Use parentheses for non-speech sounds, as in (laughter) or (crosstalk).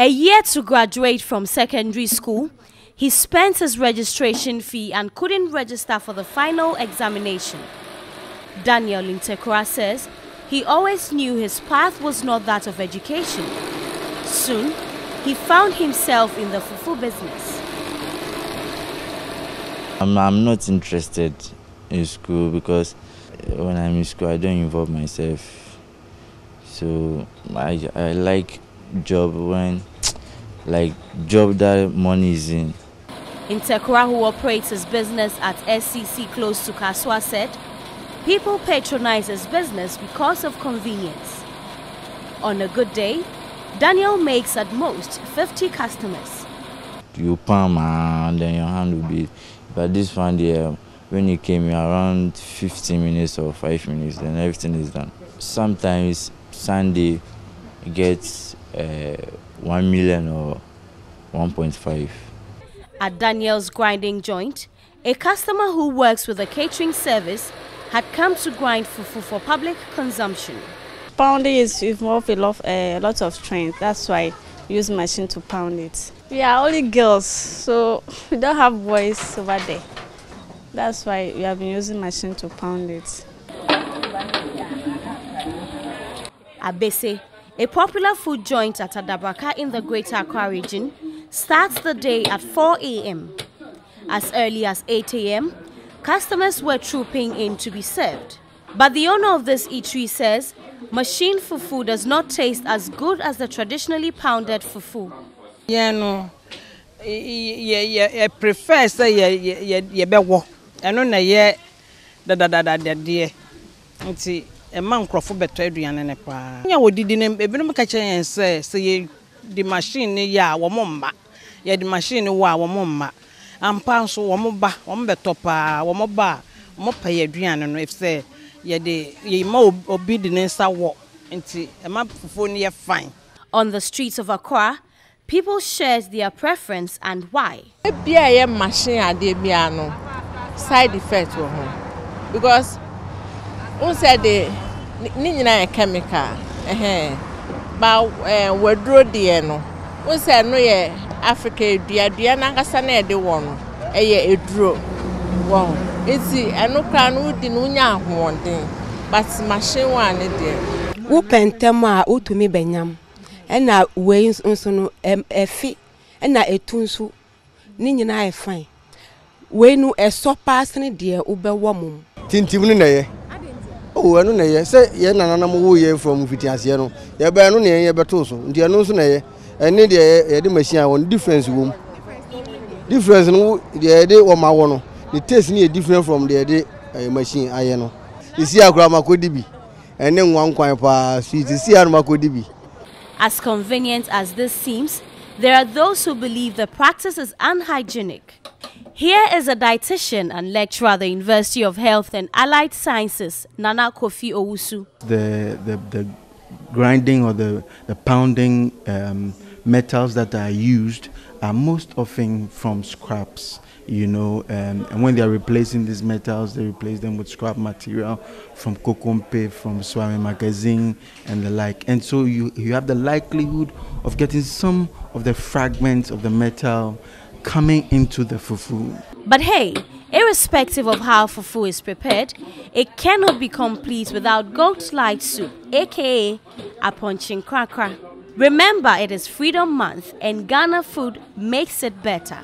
A year to graduate from secondary school, he spent his registration fee and couldn't register for the final examination. Daniel Intekura says he always knew his path was not that of education. Soon, he found himself in the fufu business. I'm, I'm not interested in school because eh, when I'm in school, I don't involve myself. So I, I like job when, like job that money is in. Intekura, who operates his business at SCC close to Kasoa, said people patronize his business because of convenience. On a good day, Daniel makes at most 50 customers. You palm and then your hand will be, but this one there, when you came around 15 minutes or 5 minutes, then everything is done. Sometimes Sunday gets uh, 1 million or 1.5. At Daniel's grinding joint, a customer who works with a catering service had come to grind fufu for public consumption. Pounding is involved a lot, uh, a lot of strength. That's why we use machine to pound it. We are only girls, so (laughs) we don't have boys over there. That's why we have been using machine to pound it. Abese, a popular food joint at Adabraka in the Greater Accra region, starts the day at 4 a.m. As early as 8 a.m., customers were trooping in to be served. But the owner of this eatery says machine fufu does not taste as good as the traditionally pounded fufu. Yeah, no. Yeah, prefer say. Eno na ye da da da da da de. Nti ɛma nkurɔfo bɛtɔ aduane ne paa. Nya wodidi ne ebinom ka kyerɛ yɛn sɛ sɛ yɛ di machine ne yɛ a wɔn mma. Yɛ di machine ne wɔ a wɔn mma. Ampa nso wɔn ba wɔn bɛtɔ paa wɔn ba a wɔn pɛ yɛ aduane no efisɛ yɛde yɛma obi de ne nsa wɔ nti ɛma fufuo no yɛ fine. On the streets of Accra, people shared their preference and why. Ebi a ɛyɛ machine adeɛ bi ano side effect wɔ ho because n sɛ de ne nyinaa yɛ chemical? Ɛhɛn. Ba ɛɛ waduro deɛ no n sɛ no yɛ Africa edua dua n'ankasa na yɛde wɔ no ɛyɛ eduro. Wɔn. Eti ɛno koraa no wodi no wonya ahoɔden. But machine wa ne deɛ. wopɛ ntɛm a wotumi bɛnyam. Ɛna wei nso no ɛfi. Ɛna etu nso ne nyinaa yɛ fine. Wei no ɛsɔ paa sene deɛ wobɛwɔ mu. tintim no na yɛ o ɛno na yɛ sɛ yɛn nananam wo yɛ from fitiaseɛ no. Yɛbɛn no na yɛn yɛbɛto so nti ɛno nso na yɛ ɛne deɛ yɛde machine a difference wɔ difference no deɛ yɛde wɔn ma wɔ no. The taste ni yɛ different from deɛ yɛde ɛyɛ machine ayɛ no. Esi akora ma ko di bi. Ɛne nwa nkwan paa sweet. Esi ano ma ko di bi. As convenient as this seems, there are those who believe the practice is unhygienic. Here is a dietitian and lecturer at the University of Health and Allied Sciences, Nana Kofi Owusu. The, the, the grinding or the, the pounding um, metals that are used are most often from scraps you know, um, and when they are replacing these metals, they replace them with scrap material from Kokompe, from Suame Magazine, and the like. And so you, you have the likelihood of getting some of the fragments of the metal coming into the fufu. But hey, irrespective of how fufu is prepared, it cannot be complete without goat light soup, aka aponkye nkrakra. Remember, it is Freedom Month, and Ghana food makes it better.